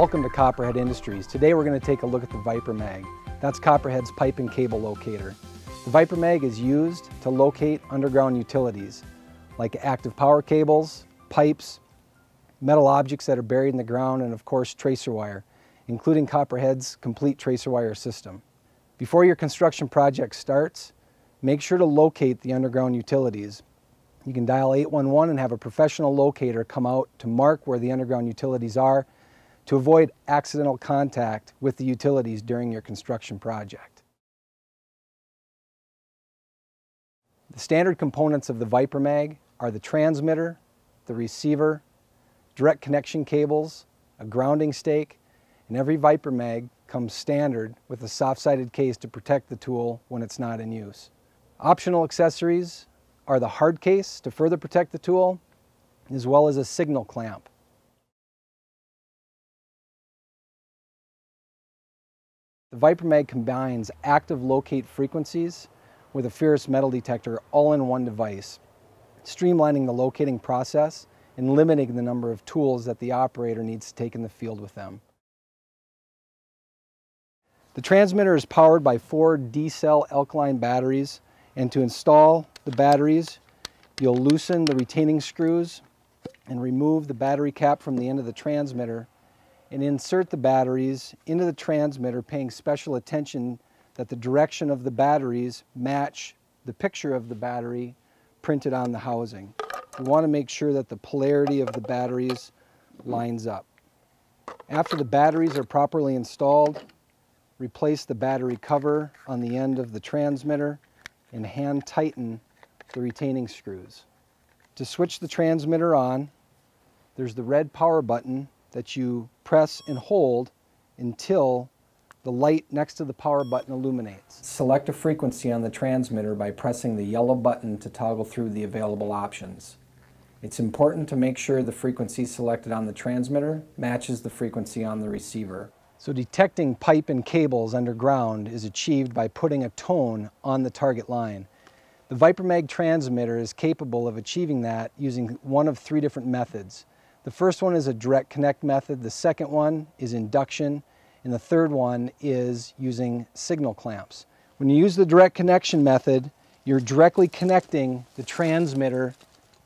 Welcome to Copperhead Industries. Today we're going to take a look at the Viper Mag. That's Copperhead's pipe and cable locator. The Viper Mag is used to locate underground utilities like active power cables, pipes, metal objects that are buried in the ground, and of course tracer wire, including Copperhead's complete tracer wire system. Before your construction project starts, make sure to locate the underground utilities. You can dial 811 and have a professional locator come out to mark where the underground utilities are to avoid accidental contact with the utilities during your construction project. The standard components of the Viper Mag are the transmitter, the receiver, direct connection cables, a grounding stake, and every Viper Mag comes standard with a soft-sided case to protect the tool when it's not in use. Optional accessories are the hard case to further protect the tool, as well as a signal clamp. The Viper Mag combines active locate frequencies with a ferrous metal detector all in one device, streamlining the locating process and limiting the number of tools that the operator needs to take in the field with them. The transmitter is powered by four D-cell alkaline batteries and to install the batteries you'll loosen the retaining screws and remove the battery cap from the end of the transmitter and insert the batteries into the transmitter paying special attention that the direction of the batteries match the picture of the battery printed on the housing. We want to make sure that the polarity of the batteries lines up. After the batteries are properly installed, replace the battery cover on the end of the transmitter and hand tighten the retaining screws. To switch the transmitter on, there's the red power button that you press and hold until the light next to the power button illuminates. Select a frequency on the transmitter by pressing the yellow button to toggle through the available options. It's important to make sure the frequency selected on the transmitter matches the frequency on the receiver. So detecting pipe and cables underground is achieved by putting a tone on the target line. The ViperMag transmitter is capable of achieving that using one of three different methods. The first one is a direct connect method, the second one is induction, and the third one is using signal clamps. When you use the direct connection method, you're directly connecting the transmitter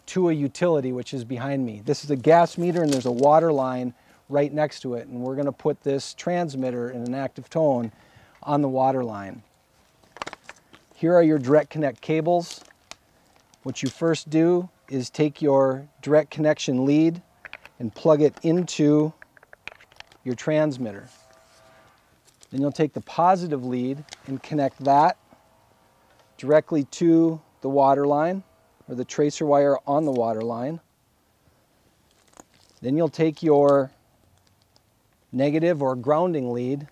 to a utility which is behind me. This is a gas meter and there's a water line right next to it and we're going to put this transmitter in an active tone on the water line. Here are your direct connect cables. What you first do is take your direct connection lead and plug it into your transmitter. Then you'll take the positive lead and connect that directly to the water line or the tracer wire on the water line. Then you'll take your negative or grounding lead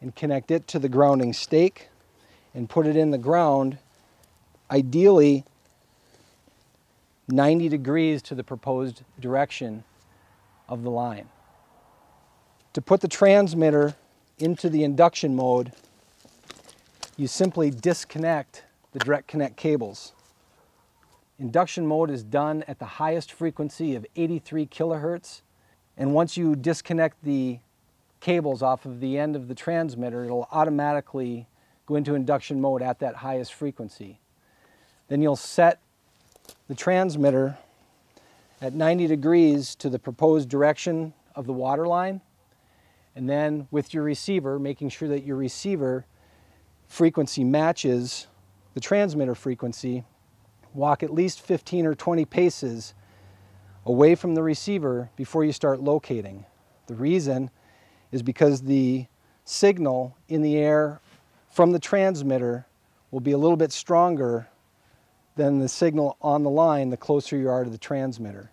and connect it to the grounding stake and put it in the ground, ideally 90 degrees to the proposed direction of the line. To put the transmitter into the induction mode, you simply disconnect the direct connect cables. Induction mode is done at the highest frequency of 83 kilohertz. And once you disconnect the cables off of the end of the transmitter, it'll automatically go into induction mode at that highest frequency. Then you'll set the transmitter at 90 degrees to the proposed direction of the water line. And then with your receiver, making sure that your receiver frequency matches the transmitter frequency, walk at least 15 or 20 paces away from the receiver before you start locating. The reason is because the signal in the air from the transmitter will be a little bit stronger than the signal on the line the closer you are to the transmitter.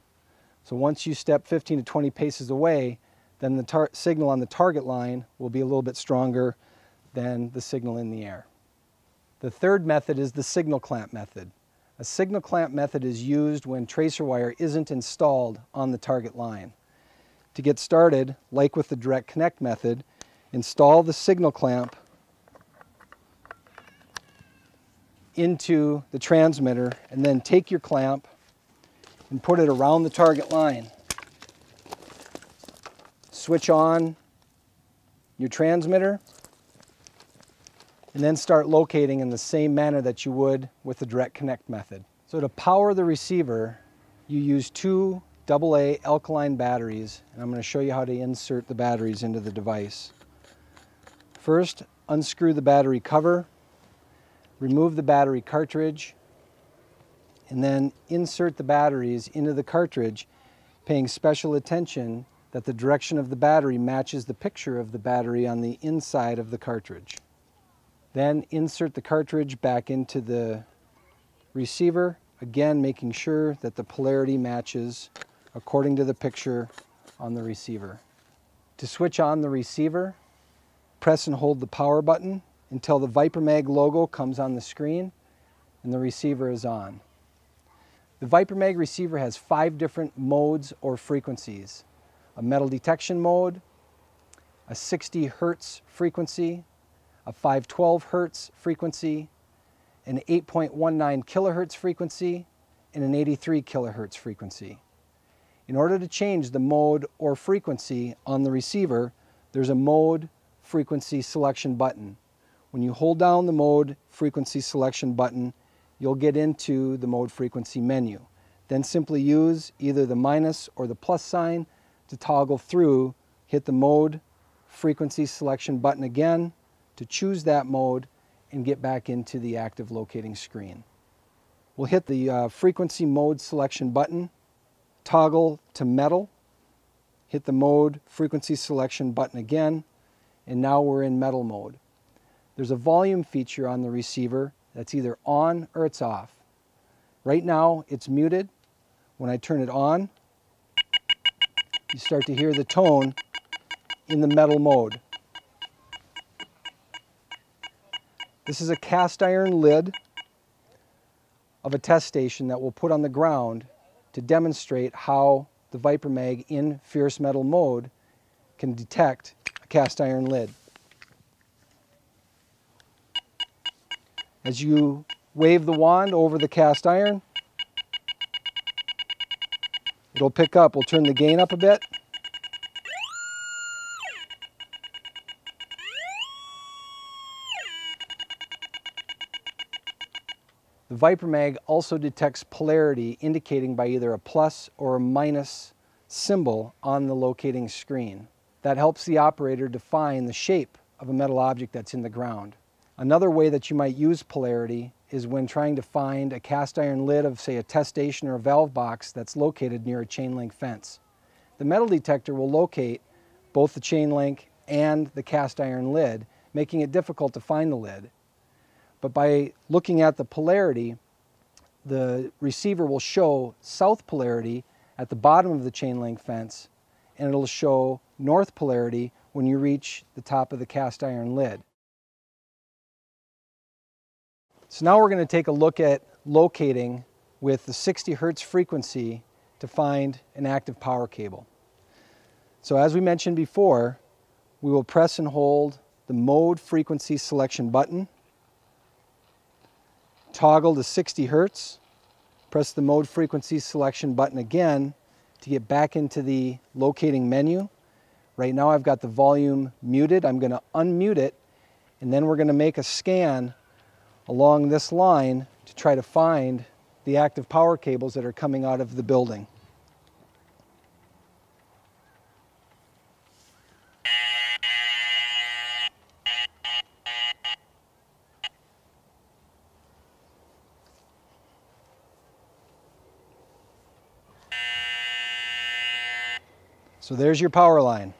So once you step 15 to 20 paces away, then the signal on the target line will be a little bit stronger than the signal in the air. The third method is the signal clamp method. A signal clamp method is used when tracer wire isn't installed on the target line. To get started, like with the direct connect method, install the signal clamp into the transmitter and then take your clamp and put it around the target line. switch on your transmitter and then start locating in the same manner that you would with the direct connect method. So to power the receiver, you use two AA alkaline batteries, and I'm going to show you how to insert the batteries into the device. First, unscrew the battery cover, remove the battery cartridge, and then insert the batteries into the cartridge, paying special attention that the direction of the battery matches the picture of the battery on the inside of the cartridge. Then insert the cartridge back into the receiver, again making sure that the polarity matches according to the picture on the receiver. To switch on the receiver, press and hold the power button until the ViperMag logo comes on the screen and the receiver is on. The ViperMag receiver has five different modes or frequencies. A metal detection mode, a 60 hertz frequency, a 512 hertz frequency, an 8.19 kilohertz frequency, and an 83 kilohertz frequency. In order to change the mode or frequency on the receiver, there's a mode frequency selection button. When you hold down the mode frequency selection button, you'll get into the mode frequency menu. Then simply use either the minus or the plus sign to toggle through, hit the mode frequency selection button again, to choose that mode and get back into the active locating screen. We'll hit the uh, frequency mode selection button, toggle to metal, hit the mode frequency selection button again, and now we're in metal mode. There's a volume feature on the receiver that's either on or it's off. Right now it's muted. When I turn it on, you start to hear the tone in the metal mode. This is a cast iron lid of a test station that we'll put on the ground to demonstrate how the Viper Mag in ferrous metal mode can detect a cast iron lid. As you wave the wand over the cast iron, it'll pick up. We'll turn the gain up a bit. The Viper Mag also detects polarity indicating by either a plus or a minus symbol on the locating screen. That helps the operator define the shape of a metal object that's in the ground. Another way that you might use polarity is when trying to find a cast iron lid of say a test station or a valve box that's located near a chain link fence. The metal detector will locate both the chain link and the cast iron lid, making it difficult to find the lid. But by looking at the polarity, the receiver will show south polarity at the bottom of the chain link fence, and it'll show north polarity when you reach the top of the cast iron lid. So now we're going to take a look at locating with the 60 hertz frequency to find an active power cable. So as we mentioned before, we will press and hold the mode frequency selection button toggle to 60 hertz, press the mode frequency selection button again to get back into the locating menu. Right now I've got the volume muted. I'm going to unmute it and then we're going to make a scan along this line to try to find the active power cables that are coming out of the building. So there's your power line.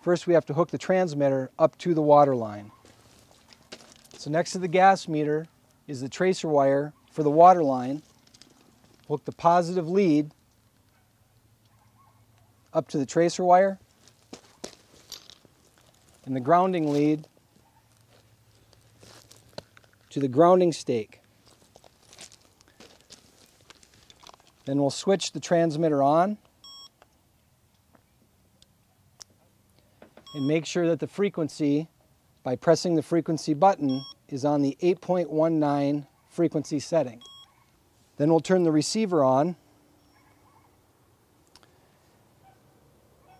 First we have to hook the transmitter up to the water line. So next to the gas meter is the tracer wire for the water line. Hook the positive lead up to the tracer wire and the grounding lead to the grounding stake. Then we'll switch the transmitter on and make sure that the frequency, by pressing the frequency button, is on the 8.19 frequency setting. Then we'll turn the receiver on,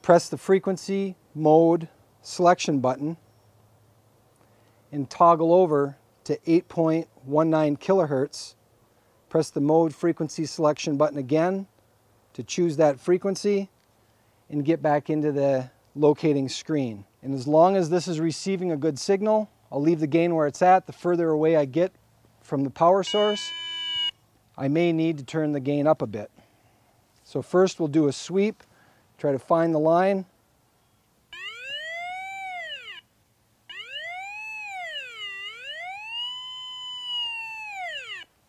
press the frequency mode selection button, and toggle over to 8.19 kilohertz. Press the mode frequency selection button again to choose that frequency and get back into the locating screen. And as long as this is receiving a good signal, I'll leave the gain where it's at. The further away I get from the power source, I may need to turn the gain up a bit. So first we'll do a sweep, try to find the line.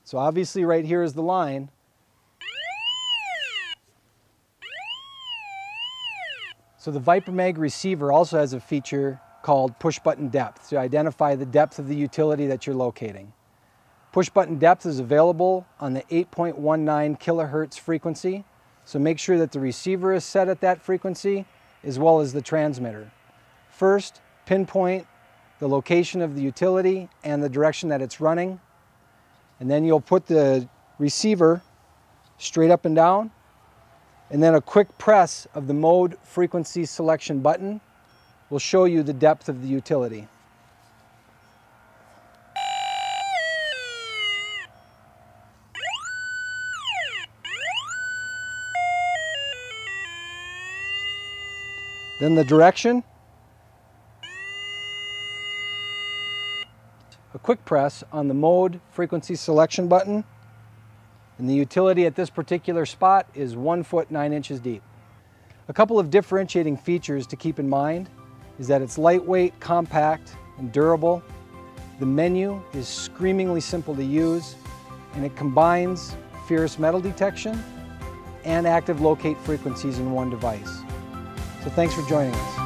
So obviously right here is the line. So the ViperMag receiver also has a feature called push button depth to identify the depth of the utility that you're locating. Push button depth is available on the 8.19 kilohertz frequency, so make sure that the receiver is set at that frequency as well as the transmitter. First, pinpoint the location of the utility and the direction that it's running, and then you'll put the receiver straight up and down and then a quick press of the mode frequency selection button will show you the depth of the utility. Then the direction. A quick press on the mode frequency selection button and the utility at this particular spot is one foot nine inches deep. A couple of differentiating features to keep in mind is that it's lightweight, compact, and durable. The menu is screamingly simple to use, and it combines Ferrous metal detection and active locate frequencies in one device. So thanks for joining us.